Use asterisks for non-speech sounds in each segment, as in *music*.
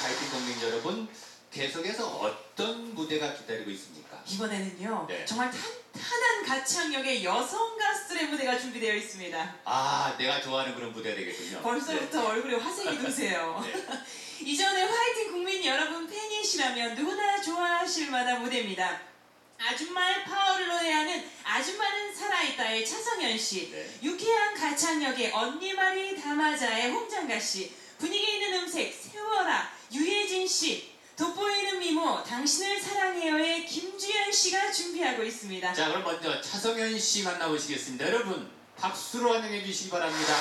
파이팅 국민 여러분 계속해서 어떤 무대가 기다리고 있습니까? 이번에는요 네. 정말 탄탄한 가창력의 여성 가수들의 무대가 준비되어 있습니다. 아 내가 좋아하는 그런 무대 되겠군요. 벌써부터 얼굴에 화색이 도세요. *laughs* 네. *laughs* 이전에 화이팅 국민 여러분 팬이시라면 누구나 좋아하실 만한 무대입니다. 아줌마의 파워를 노래하는 아줌마는 살아있다의 차성현 씨, 네. 유쾌한 가창력의 언니 말이 담아자의 홍장가 씨, 분위기 있는 음색 세워라 유혜진 씨, 돋보이는 미모 당신을 사랑해요의 김주현 씨가 준비하고 있습니다. 자 그럼 먼저 차성현 씨 만나보시겠습니다. 여러분 박수로 환영해 주시기 바랍니다.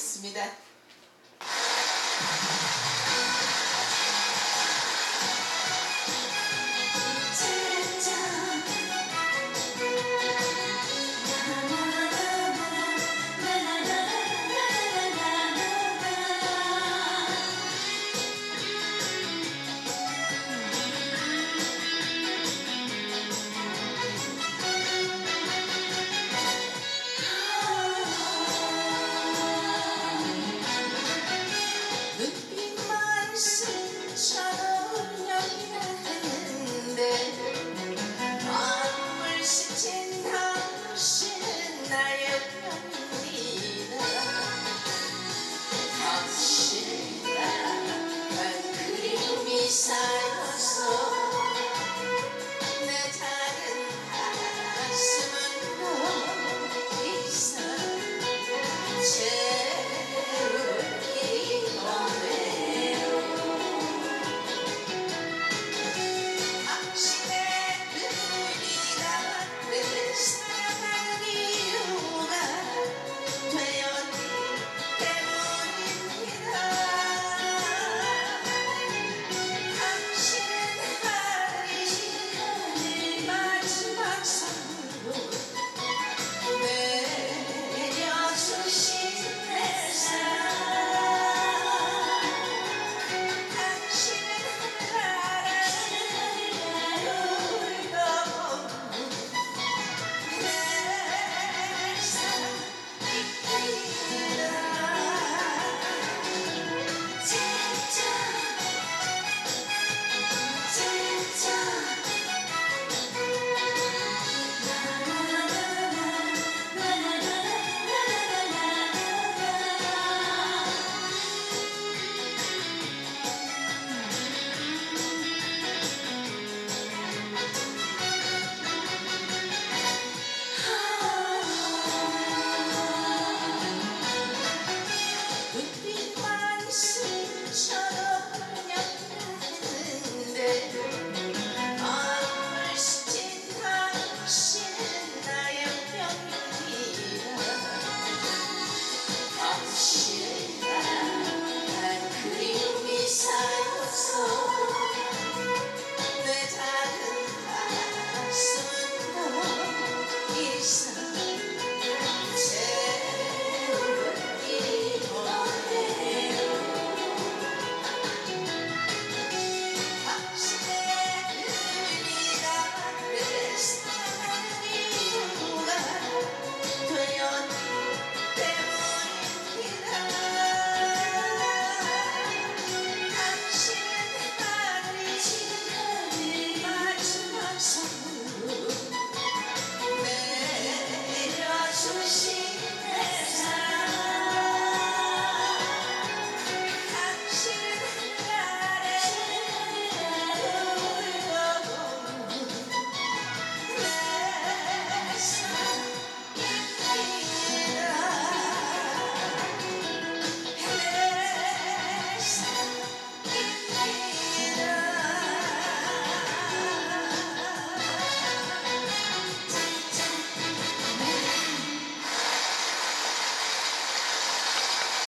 있습니다.